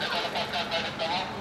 Developer'dan verip tamam.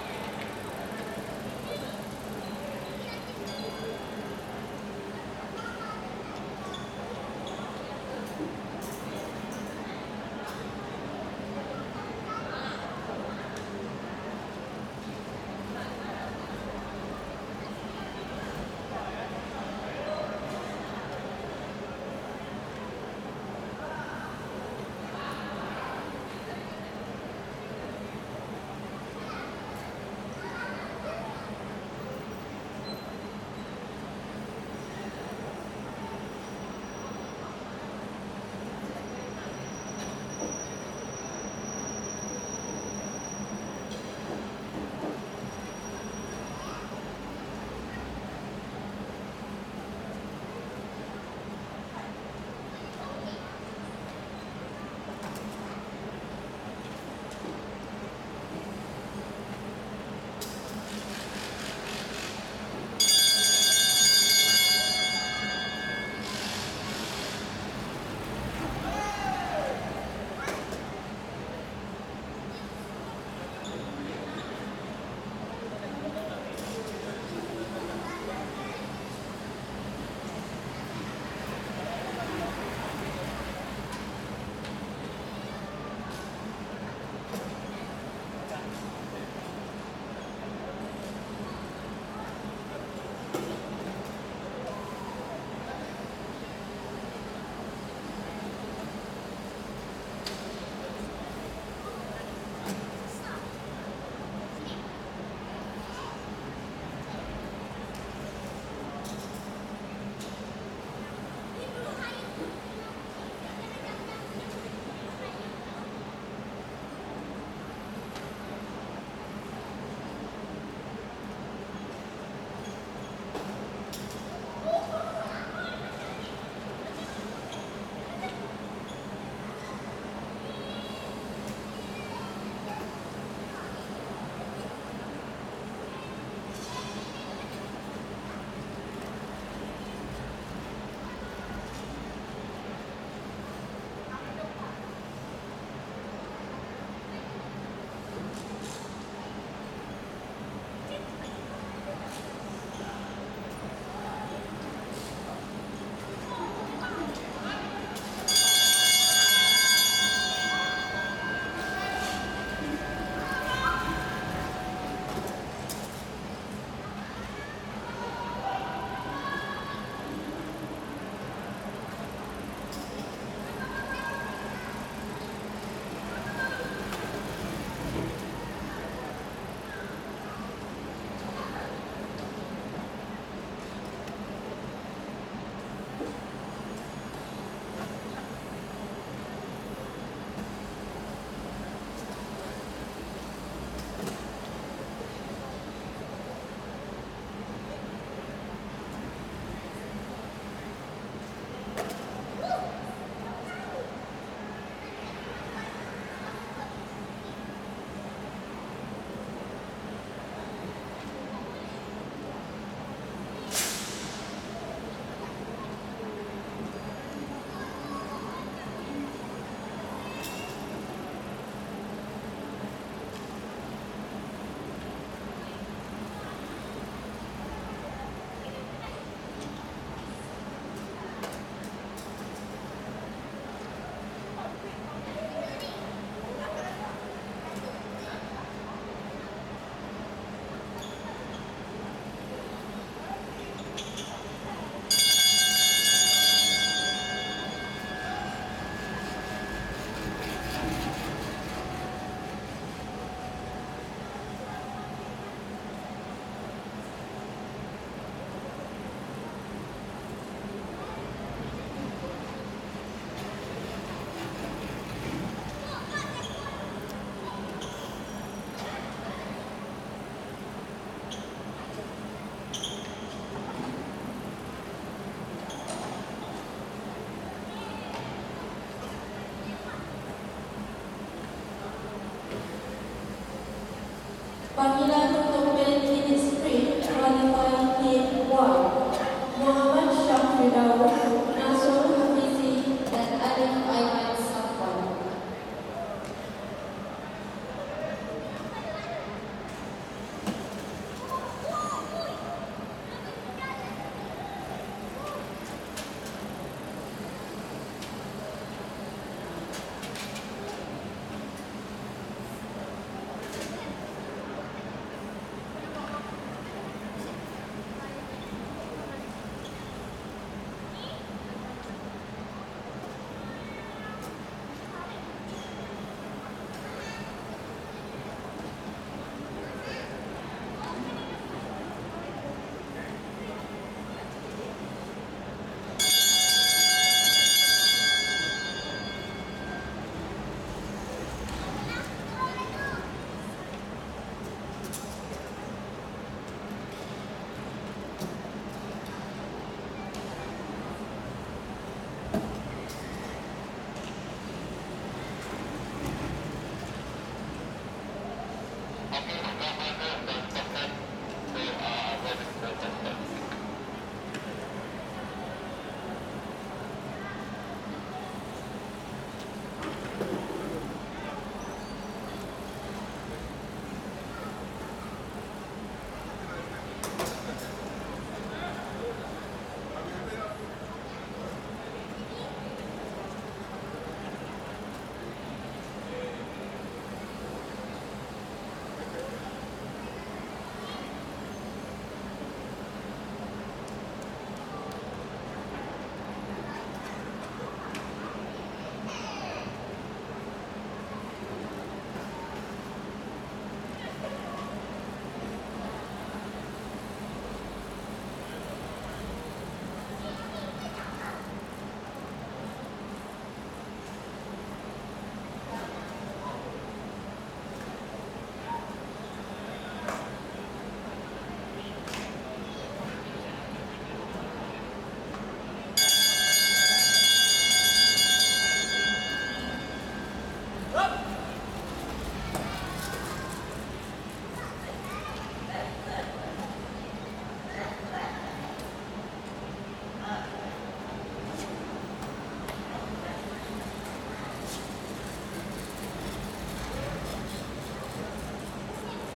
Cuando